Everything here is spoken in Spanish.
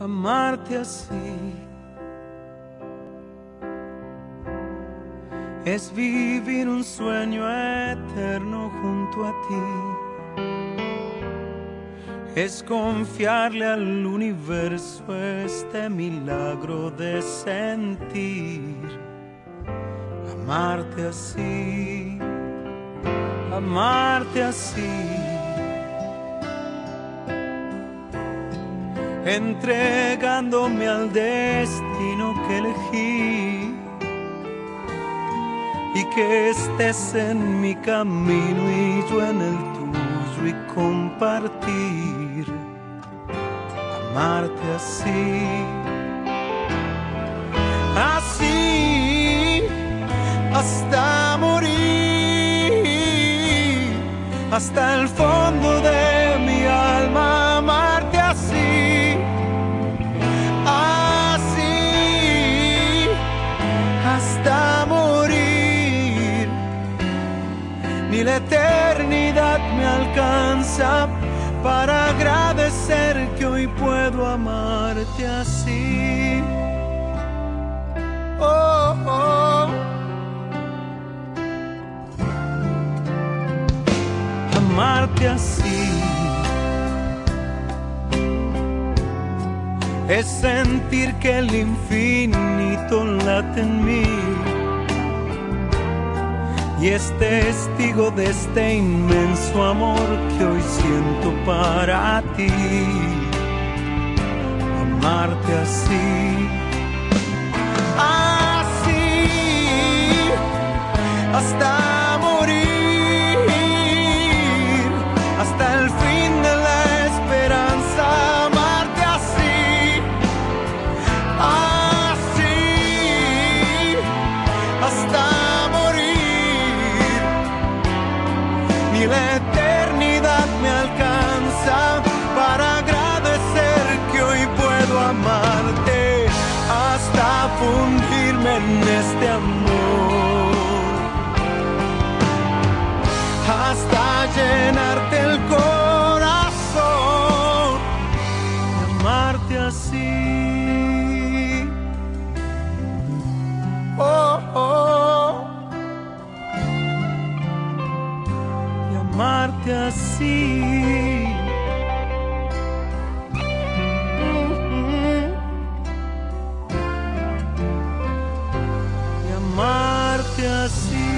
amarte así. Es vivir un sueño eterno junto a ti. Es confiarle al universo este milagro de sentir. Amarte así, amarte así. Entregándome al destino que elegí. Y que estés en mi camino y yo en el tuyo y compartir, amarte así, así hasta morir, hasta el fondo de ni la eternidad me alcanza para agradecer que hoy puedo amarte así. Oh, oh. Amarte así. es sentir que el infinito late en mí y es testigo de este inmenso amor que hoy siento para ti. Amarte así, así, hasta la eternidad me alcanza amar-te assim. Uhum. E amar-te assim.